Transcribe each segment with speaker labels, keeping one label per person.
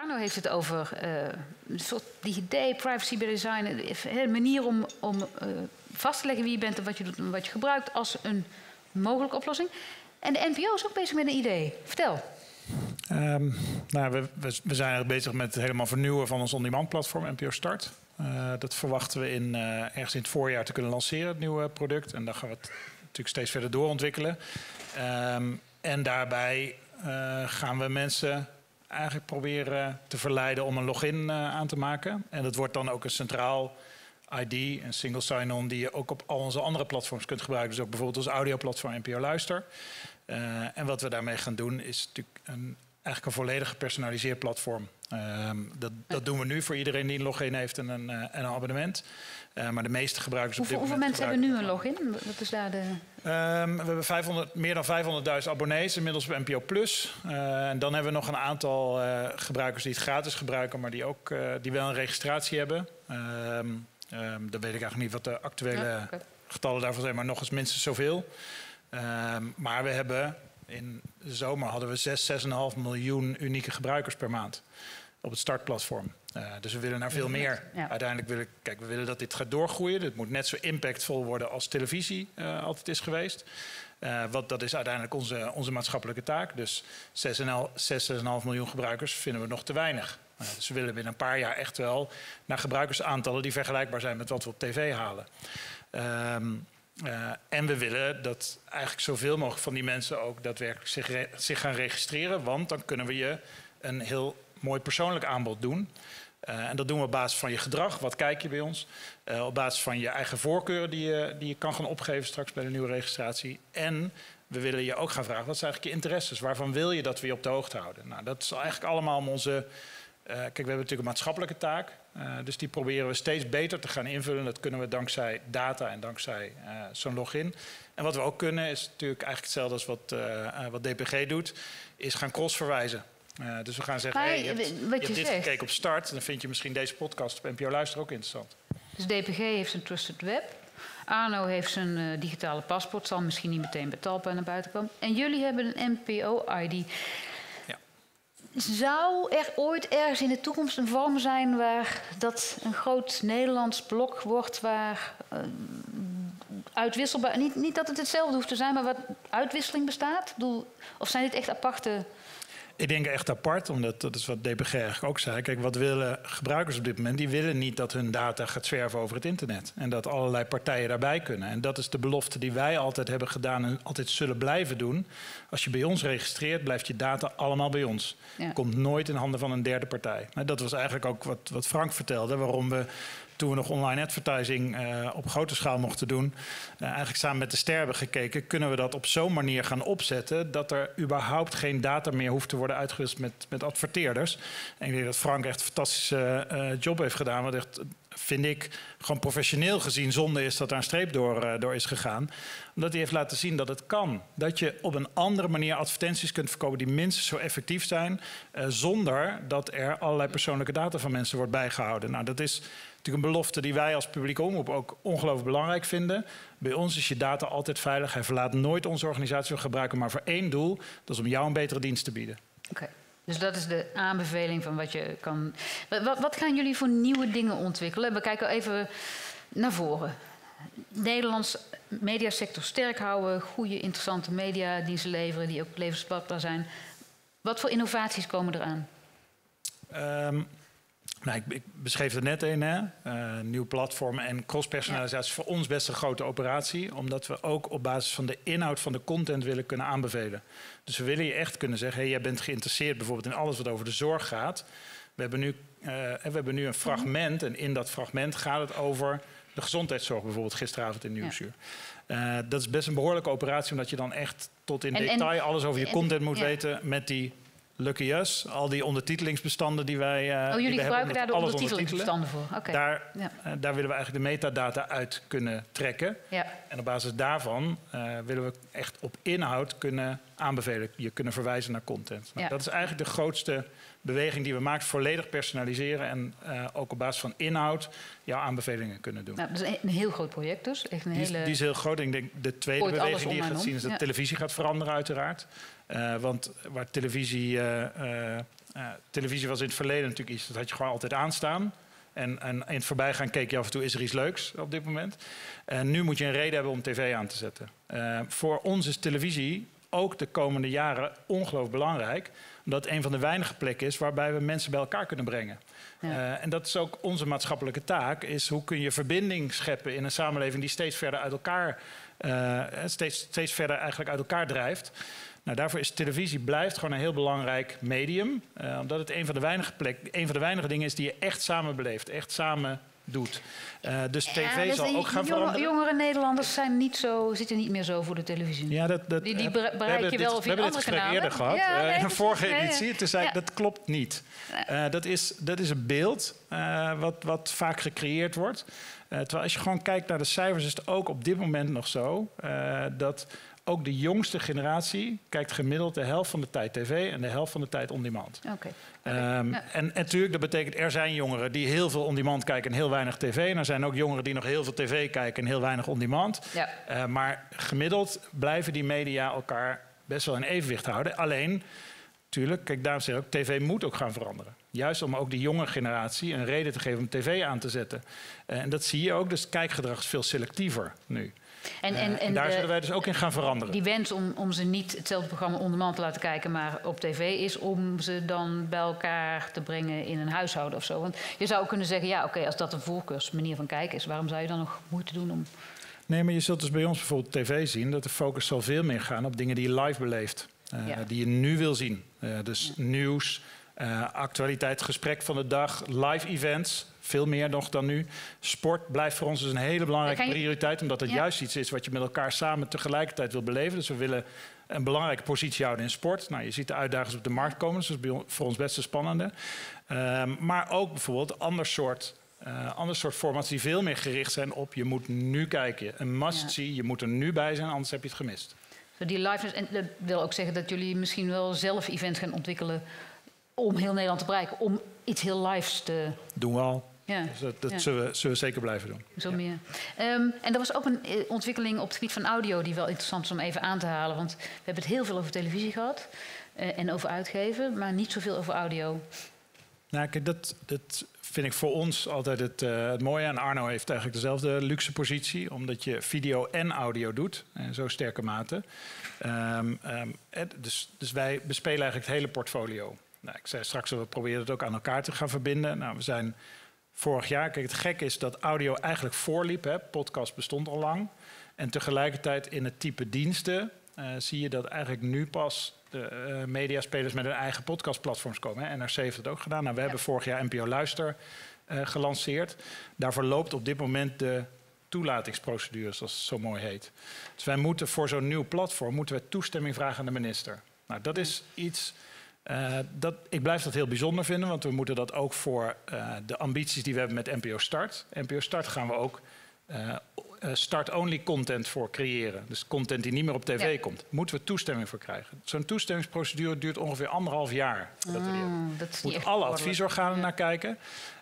Speaker 1: Arno heeft het over uh, een soort DigiD, privacy by design. Een manier om, om vast te leggen wie je bent en wat je doet en wat je gebruikt als een mogelijke oplossing. En de NPO is ook bezig met een idee. Vertel.
Speaker 2: Um, nou, we, we, we, zijn bezig met het helemaal vernieuwen van ons on-demand platform NPO Start. Dat verwachten we in, ergens in het voorjaar te kunnen lanceren, het nieuwe product. En dan gaan we het natuurlijk steeds verder doorontwikkelen. Um, en daarbij gaan we mensen eigenlijk proberen te verleiden om een login uh, aan te maken. En dat wordt dan ook een centraal ID, een single sign-on, die je ook op al onze andere platforms kunt gebruiken. Dus ook bijvoorbeeld ons audioplatform NPO Luister. Uh, en wat we daarmee gaan doen is natuurlijk een, eigenlijk een volledig gepersonaliseerd platform. Uh, dat, dat, doen we nu voor iedereen die een login heeft en een, en een abonnement. Uh, maar de meeste gebruikers
Speaker 1: hoeveel,
Speaker 2: op dit
Speaker 1: Hoeveel mensen hebben nu een login? Wat is daar de...
Speaker 2: Um, we hebben 500, meer dan 500.000 abonnees inmiddels op NPO Plus. Uh, en dan hebben we nog een aantal uh, gebruikers die het gratis gebruiken, maar die ook die wel een registratie hebben. Um, dan weet ik eigenlijk niet wat de actuele ja, okay. getallen daarvan zijn, maar nog eens minstens zoveel. maar we hebben in de zomer hadden we 6, 6,5 miljoen unieke gebruikers per maand op het startplatform. Uh, dus we willen naar veel meer. Ja. Uiteindelijk willen kijk, we willen dat dit gaat doorgroeien. Het moet net zo impactvol worden als televisie uh, altijd is geweest. Uh, wat, dat is uiteindelijk onze, onze maatschappelijke taak. Dus 6,5 miljoen gebruikers vinden we nog te weinig. dus we willen binnen een paar jaar echt wel naar gebruikersaantallen die vergelijkbaar zijn met wat we op tv halen. Um, uh, en we willen dat eigenlijk zoveel mogelijk van die mensen ook daadwerkelijk zich, zich gaan registreren. Want dan kunnen we je een heel mooi persoonlijk aanbod doen. Uh, en dat doen we op basis van je gedrag. Wat kijk je bij ons? Uh, op basis van je eigen voorkeuren die je, die je kan gaan opgeven straks bij de nieuwe registratie. En we willen je ook gaan vragen, wat zijn eigenlijk je interesses? Waarvan wil je dat we je op de hoogte houden? Nou, dat is eigenlijk allemaal om onze... Uh, kijk, we hebben natuurlijk een maatschappelijke taak. dus die proberen we steeds beter te gaan invullen. Dat kunnen we dankzij data en dankzij zo'n login. En wat we ook kunnen, is natuurlijk eigenlijk hetzelfde als wat, wat DPG doet, is gaan crossverwijzen. Uh, dus we gaan zeggen,
Speaker 1: maar,
Speaker 2: hey, je hebt,
Speaker 1: wat
Speaker 2: je
Speaker 1: je
Speaker 2: hebt dit
Speaker 1: zegt.
Speaker 2: gekeken op start. Dan vind je misschien deze podcast op NPO Luister ook interessant.
Speaker 1: Dus DPG heeft een trusted web. Arno heeft zijn uh, digitale paspoort. Zal misschien niet meteen bij Talpa naar buiten komen. En jullie hebben een NPO-ID.
Speaker 2: Ja.
Speaker 1: Zou er ooit ergens in de toekomst een vorm zijn waar dat een groot Nederlands blok wordt waar uh, uitwisselbaar. Niet, niet dat het hetzelfde hoeft te zijn, maar wat uitwisseling bestaat? Bedoel, of zijn dit echt aparte
Speaker 2: ik denk echt apart, omdat dat is wat DPG eigenlijk ook zei. Kijk, wat willen gebruikers op dit moment? Die willen niet dat hun data gaat zwerven over het internet. En dat allerlei partijen daarbij kunnen. En dat is de belofte die wij altijd hebben gedaan en altijd zullen blijven doen. Als je bij ons registreert, blijft je data allemaal bij ons. Ja. Komt nooit in handen van een derde partij. Nou, dat was eigenlijk ook wat, wat Frank vertelde, waarom we toen we nog online advertising uh, op grote schaal mochten doen, uh, eigenlijk samen met de ster gekeken, kunnen we dat op zo'n manier gaan opzetten dat er überhaupt geen data meer hoeft te worden uitgewisseld met, met adverteerders. En ik denk dat Frank echt een fantastische uh, job heeft gedaan, wat echt vind ik, gewoon professioneel gezien zonde is dat daar een streep door, uh, door is gegaan. Omdat hij heeft laten zien dat het kan. Dat je op een andere manier advertenties kunt verkopen die minstens zo effectief zijn, uh, zonder dat er allerlei persoonlijke data van mensen wordt bijgehouden. Nou, dat is natuurlijk een belofte die wij als publieke omroep ook ongelooflijk belangrijk vinden. Bij ons is je data altijd veilig. Hij verlaat nooit onze organisatie of gebruiken, maar voor één doel: dat is om jou een betere dienst te bieden.
Speaker 1: Oké. Dus dat is de aanbeveling van wat je kan. Wat, wat, gaan jullie voor nieuwe dingen ontwikkelen? We kijken even naar voren. Nederlands mediasector sterk houden, goede, interessante media die ze leveren, die ook levensvatbaar zijn. Wat voor innovaties komen eraan?
Speaker 2: Um, nou, ik, ik, beschreef het net een, hè? Uh, nieuw platform en cross-personalisatie ja. voor ons best een grote operatie. Omdat we ook op basis van de inhoud van de content willen kunnen aanbevelen. Dus we willen je echt kunnen zeggen, hey, jij bent geïnteresseerd bijvoorbeeld in alles wat over de zorg gaat. We hebben nu, uh, we hebben nu een fragment en in dat fragment gaat het over de gezondheidszorg bijvoorbeeld gisteravond in Nieuwsuur. Ja. Uh, dat is best een behoorlijke operatie, omdat je dan echt tot in en, detail en, alles over je en, content moet ja. weten met die Lucky Us, al die ondertitelingsbestanden die wij. Uh,
Speaker 1: oh, jullie gebruiken daar de ondertitelingsbestanden voor?
Speaker 2: Okay. Daar, ja. uh, daar willen we eigenlijk de metadata uit kunnen trekken.
Speaker 1: Ja.
Speaker 2: En op basis daarvan uh, willen we echt op inhoud kunnen aanbevelen. Je kunnen verwijzen naar content. Nou, ja. Dat is eigenlijk de grootste beweging die we maken. Volledig personaliseren en ook op basis van inhoud jouw aanbevelingen kunnen doen.
Speaker 1: Nou, dat is een heel groot project dus. Echt een
Speaker 2: die, is,
Speaker 1: hele...
Speaker 2: die is heel groot. Ik denk de tweede
Speaker 1: Ooit
Speaker 2: beweging die je gaat
Speaker 1: om.
Speaker 2: zien is dat
Speaker 1: ja.
Speaker 2: televisie gaat veranderen uiteraard. Uh, want waar televisie uh, televisie was in het verleden natuurlijk iets, dat had je gewoon altijd aanstaan. En, en, in het voorbijgaan keek je af en toe, is er iets leuks op dit moment? En nu moet je een reden hebben om tv aan te zetten. voor ons is televisie ook de komende jaren ongelooflijk belangrijk. Omdat het een van de weinige plekken is waarbij we mensen bij elkaar kunnen brengen. Uh, en dat is ook onze maatschappelijke taak. Is hoe kun je verbinding scheppen in een samenleving die steeds verder uit elkaar, uh, steeds, steeds verder eigenlijk uit elkaar drijft. Nou, daarvoor is televisie blijft gewoon een heel belangrijk medium. Uh, omdat het een van, de weinige plek, een van de weinige dingen is die je echt samen beleeft. Echt samen doet. Uh, dus tv zal ook gaan veranderen.
Speaker 1: Jongere Nederlanders zijn niet zo, zitten niet meer zo voor de televisie. Ja, dat, dat, die, die bereik je wel via
Speaker 2: andere kanalen. We hebben dit gesprek eerder gehad, ja, nee, uh, in een vorige editie. Toen zei ik, dat klopt niet. Uh, dat, is, dat is een beeld wat, wat vaak gecreëerd wordt. terwijl als je gewoon kijkt naar de cijfers... is het ook op dit moment nog zo dat ook de jongste generatie kijkt gemiddeld de helft van de tijd tv en de helft van de tijd on demand. Oké. Ehm, en, natuurlijk, dat betekent er zijn jongeren die heel veel on demand kijken en heel weinig tv. En er zijn ook jongeren die nog heel veel tv kijken en heel weinig on demand. Ja. Uh, maar gemiddeld blijven die media elkaar best wel in evenwicht houden. Alleen, natuurlijk, kijk, daarom zeg ik ook, tv moet ook gaan veranderen. Juist om ook die jonge generatie een reden te geven om tv aan te zetten. Uh, en dat zie je ook, dus kijkgedrag is veel selectiever nu. En, en, en daar zullen wij dus ook in gaan veranderen.
Speaker 1: Die wens om, om ze niet hetzelfde programma onder te laten kijken, maar op tv, is om ze dan bij elkaar te brengen in een huishouden of zo. Want je zou kunnen zeggen, ja, oké, als dat een voorkeursmanier van kijken is, waarom zou je dan nog moeite doen om.
Speaker 2: Nee, maar je zult dus bij ons bijvoorbeeld tv zien dat de focus zal veel meer gaan op dingen die je live beleeft. Uh, Die je nu wil zien. Uh, dus nieuws, uh, actualiteit, gesprek van de dag, live events. Veel meer nog dan nu. Sport blijft voor ons dus een hele belangrijke prioriteit, omdat het juist iets is wat je met elkaar samen tegelijkertijd wil beleven. Dus we willen een belangrijke positie houden in sport. Nou, je ziet de uitdagingen op de markt komen, dus dat is voor ons best een spannende. Um, maar ook bijvoorbeeld ander soort, uh, ander soort formats die veel meer gericht zijn op je moet nu kijken. Een must-see, je moet er nu bij zijn, anders heb je het gemist.
Speaker 1: Die live, en dat wil ook zeggen dat jullie misschien wel zelf events gaan ontwikkelen om heel Nederland te bereiken, om iets heel lives te...
Speaker 2: Doen we al. Ja. Dus dat, dat zullen, we, zullen, we, zeker blijven doen.
Speaker 1: Zo meer. Um, en er was ook een eh, ontwikkeling op het gebied van audio die wel interessant is om even aan te halen. Want we hebben het heel veel over televisie gehad uh, en over uitgeven, maar niet zoveel over audio.
Speaker 2: Nou, kijk, dat, dat vind ik voor ons altijd het, uh, het mooie. En Arno heeft eigenlijk dezelfde luxe positie, omdat je video en audio doet, in zo sterke mate. Um, um, dus, dus wij bespelen eigenlijk het hele portfolio. Nou, ik zei straks, we proberen het ook aan elkaar te gaan verbinden. Nou, we zijn vorig jaar. Kijk, het gek is dat audio eigenlijk voorliep. Hè. Podcast bestond al lang. En tegelijkertijd in het type diensten zie je dat eigenlijk nu pas de uh, mediaspelers met hun eigen podcastplatforms komen. Hè. NRC heeft het ook gedaan. Nou, we ja. hebben vorig jaar NPO Luister uh, gelanceerd. Daarvoor loopt op dit moment de toelatingsprocedure, zoals het zo mooi heet. Dus wij moeten voor zo'n nieuw platform moeten we toestemming vragen aan de minister. Nou, dat is iets uh, dat, ik blijf dat heel bijzonder vinden, want we moeten dat ook voor uh, de ambities die we hebben met NPO Start. NPO Start gaan we ook start-only content voor creëren. Dus content die niet meer op tv ja. komt. Moeten we toestemming voor krijgen. Zo'n toestemmingsprocedure duurt ongeveer anderhalf jaar. Dat we mm, dat moeten alle adviesorganen ja. naar kijken.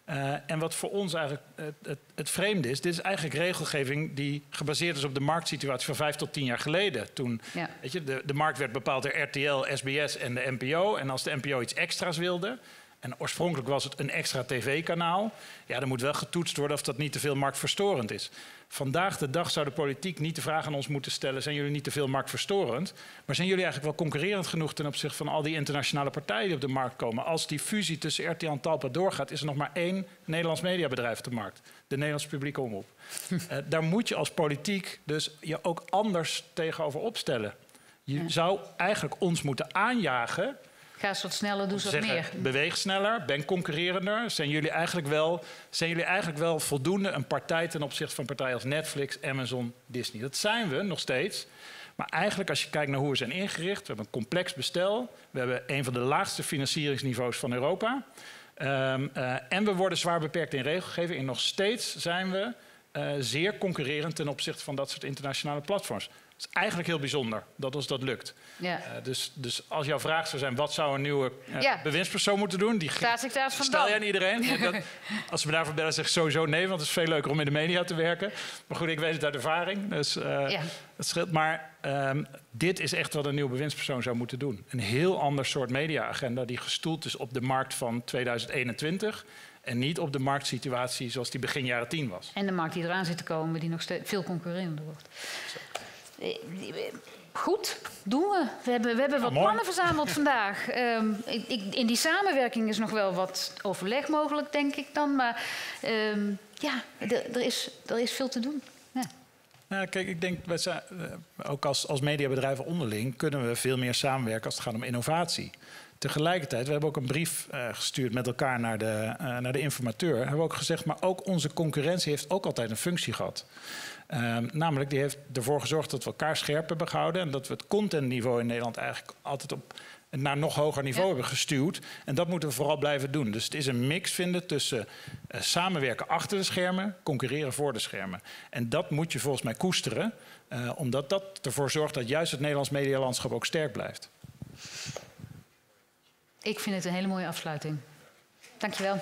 Speaker 2: Uh, en wat voor ons eigenlijk het, het, het, vreemde is, dit is eigenlijk regelgeving die gebaseerd is op de marktsituatie van vijf tot tien jaar geleden. Toen ja. weet je, de, de markt werd bepaald door RTL, SBS en de NPO. En als de NPO iets extra's wilde, en oorspronkelijk was het een extra tv-kanaal. Ja, dan moet wel getoetst worden of dat niet te veel marktverstorend is. Vandaag de dag zou de politiek niet de vraag aan ons moeten stellen: zijn jullie niet te veel marktverstorend? Maar zijn jullie eigenlijk wel concurrerend genoeg ten opzichte van al die internationale partijen die op de markt komen? Als die fusie tussen RTL en Talpa doorgaat, is er nog maar één Nederlands mediabedrijf op de markt: de Nederlandse publieke omroep. uh, daar moet je als politiek dus je ook anders tegenover opstellen. Je zou eigenlijk ons moeten aanjagen
Speaker 1: Ga eens wat sneller, doe eens wat meer.
Speaker 2: Beweeg sneller, ben concurrerender. Zijn jullie, eigenlijk wel, zijn jullie eigenlijk wel voldoende een partij ten opzichte van partijen als Netflix, Amazon, Disney? Dat zijn we nog steeds. Maar eigenlijk als je kijkt naar hoe we zijn ingericht, we hebben een complex bestel. We hebben een van de laagste financieringsniveaus van Europa. Um, uh, en we worden zwaar beperkt in regelgeving. En nog steeds zijn we uh, zeer concurrerend ten opzichte van dat soort internationale platforms. Is eigenlijk heel bijzonder dat ons dat lukt.
Speaker 1: Ja.
Speaker 2: Uh, dus, dus als jouw vraag zou zijn, wat zou een nieuwe uh,
Speaker 1: Ja.
Speaker 2: bewindspersoon moeten doen? Die
Speaker 1: Staatssecretaris van
Speaker 2: stel je aan iedereen. Dat, als ze me daarvoor bellen, zeg ik sowieso nee, want het is veel leuker om in de media te werken. Maar goed, ik weet het uit ervaring, dus uh,
Speaker 1: Ja.
Speaker 2: dat scheelt. Maar ehm, dit is echt wat een nieuwe bewindspersoon zou moeten doen. Een heel ander soort mediaagenda die gestoeld is op de markt van 2021 en niet op de marktsituatie zoals die begin jaren 10 was.
Speaker 1: En de markt die eraan zit te komen, die nog steeds veel concurrerender wordt. Eh, Goed, doen we. We hebben, we hebben wat plannen verzameld vandaag. Ehm, ik, ik- in die samenwerking is nog wel wat overleg mogelijk, denk ik dan. Maar ehm, ja, er, is, er is veel te doen.
Speaker 2: Nou, kijk, ik denk, wij zijn, eh, ook als, als mediabedrijven onderling kunnen we veel meer samenwerken als het gaat om innovatie. Tegelijkertijd, we hebben ook een brief eh, gestuurd met elkaar naar de, eh, naar de informateur. Hebben we ook gezegd, maar ook onze concurrentie heeft ook altijd een functie gehad. Ehm, namelijk, die heeft ervoor gezorgd dat we elkaar scherp hebben gehouden. En dat we het contentniveau in Nederland eigenlijk altijd op naar nog hoger niveau
Speaker 1: Ja.
Speaker 2: hebben gestuurd. En dat moeten we vooral blijven doen. Dus het is een mix vinden tussen eh, samenwerken achter de schermen, concurreren voor de schermen. En dat moet je volgens mij koesteren, eh, omdat dat ervoor zorgt dat juist het Nederlands medialandschap ook sterk blijft.
Speaker 1: Ik vind het een hele mooie afsluiting. Dankjewel.